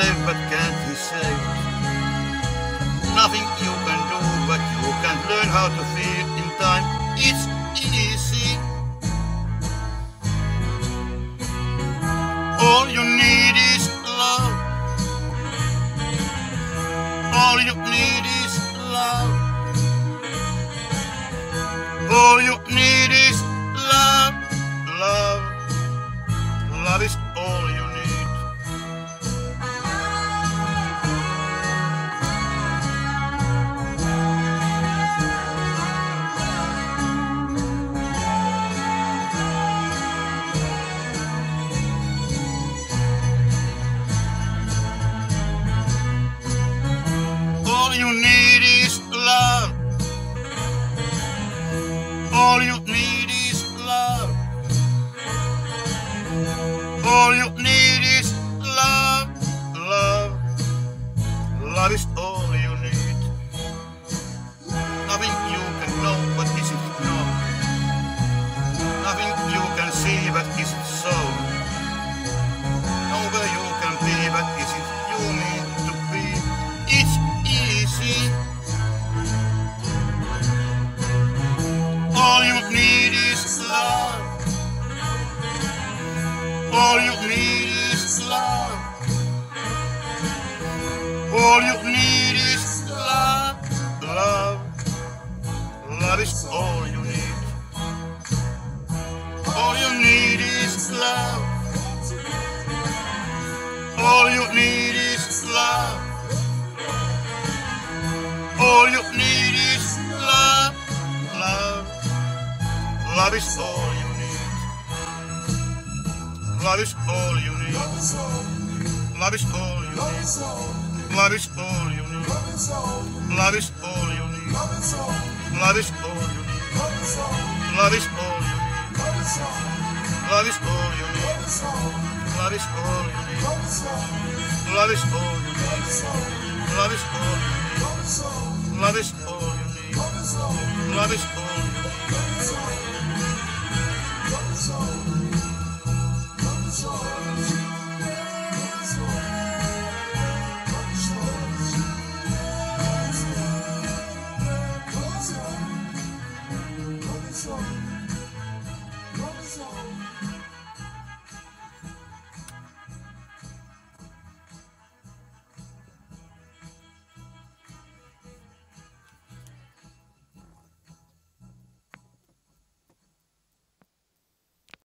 can but can't he save. Nothing you can do but you can learn how to feel in time. It's easy. All you need is love. All you need is love. All you need is love. Love. Love is all you need. You need is love. All you need is love. All you need is love. Love. Love is all you need. Nothing you can know but isn't known. Nothing you can see but isn't so. All you need is love. Love. Love is all you need. All you need is love. All you need is love. All you need is love. Love. Love is all you need. Love is all you need. Love is all you need. Love is all you need. Love is all you need. Love is all you need. Love is all you need. Love is all you need. Love is all you need. Love is all you need. Love is all you need. Love is all you need. Love is all you need.